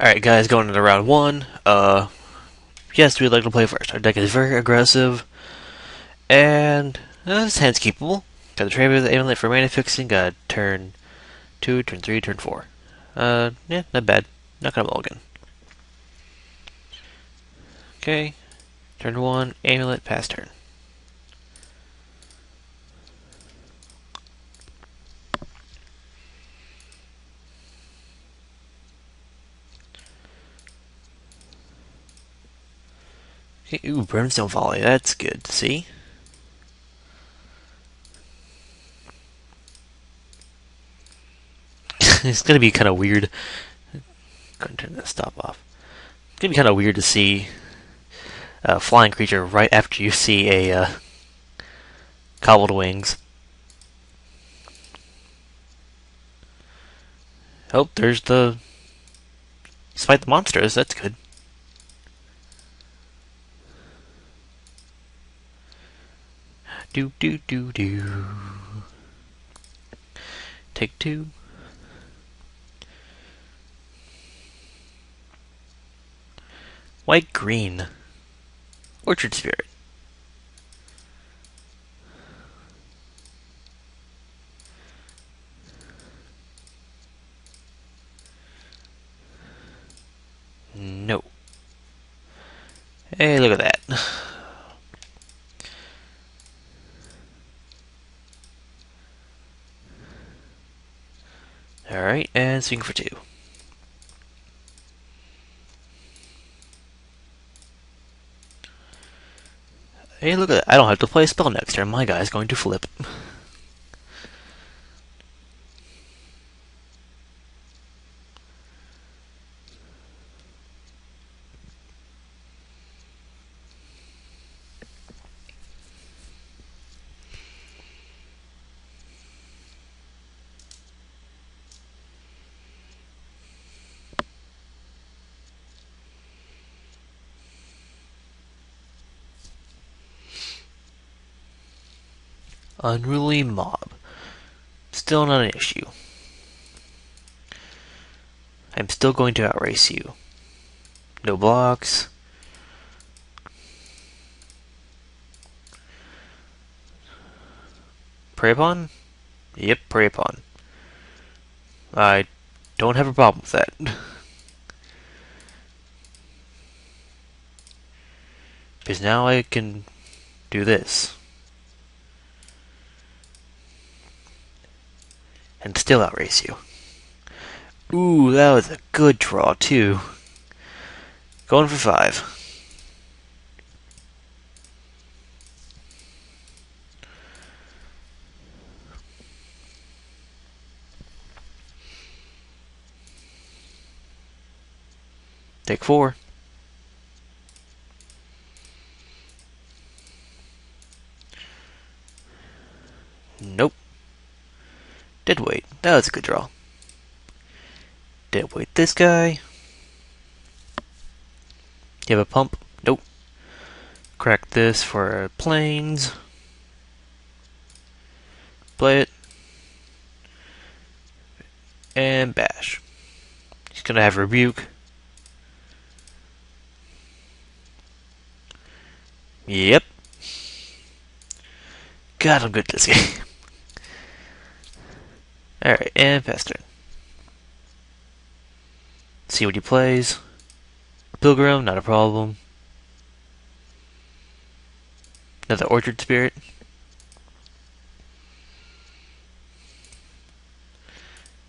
Alright, guys, going into round one. Uh, yes, we'd like to play first. Our deck is very aggressive, and uh, this hand's keepable. Got the with the amulet for mana fixing. Got turn two, turn three, turn four. Uh, yeah, not bad. Not gonna mulligan. Okay, turn one, amulet, pass turn. Okay, ooh, Brimstone Volley, that's good to see. it's gonna be kind of weird. Go and turn that stop off. It's gonna be kind of weird to see a flying creature right after you see a uh, cobbled wings. Oh, there's the. Fight the monsters, that's good. Do do do do. Take two. White green. Orchard spirit. No. Hey, look at that. Alright, and swing for two. Hey, look at that. I don't have to play a spell next turn. My guy's going to flip. Unruly mob. Still not an issue. I'm still going to outrace you. No blocks. Prey upon? Yep, prey upon. I don't have a problem with that. Because now I can do this. And still outrace you. Ooh, that was a good draw, too. Going for five. Take four. Nope. Oh, weight. That was a good draw. Dead weight this guy. You have a pump? Nope. Crack this for Plains. Play it. And bash. He's gonna have rebuke. Yep. God, I'm good at this game. Alright, and pass turn. See what he plays. Pilgrim, not a problem. Another Orchard Spirit.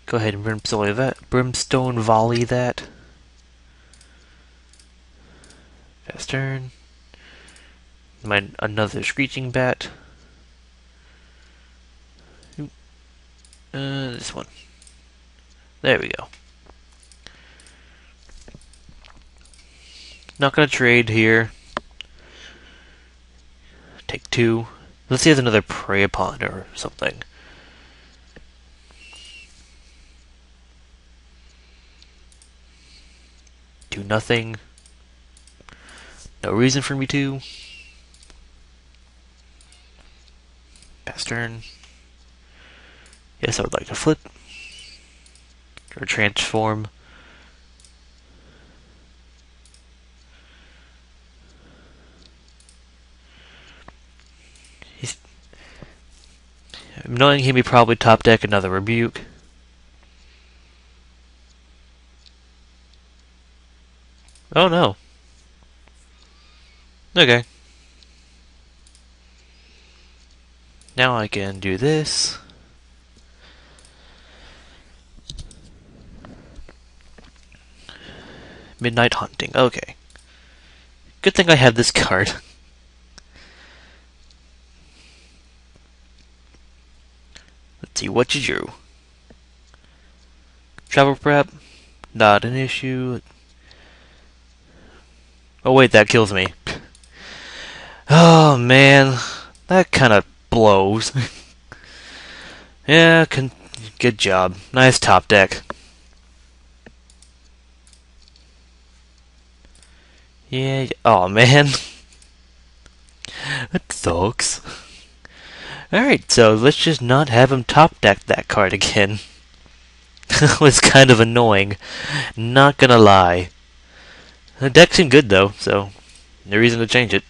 Go ahead and brimstone that. Brimstone volley that. Fast turn. My another screeching bat. Uh, this one. There we go. Not gonna trade here. Take two. Let's see if there's another prey upon or something. Do nothing. No reason for me to. Pass turn. Yes, I would like to flip or transform. He's, knowing he would probably top deck another rebuke. Oh no. Okay. Now I can do this. Midnight Haunting. Okay. Good thing I have this card. Let's see what you drew. Travel prep, not an issue. Oh wait, that kills me. Oh man, that kind of blows. yeah, good job. Nice top deck. Yeah, oh man. that sucks. Alright, so let's just not have him top deck that card again. it was kind of annoying. Not gonna lie. The deck's in good though, so no reason to change it.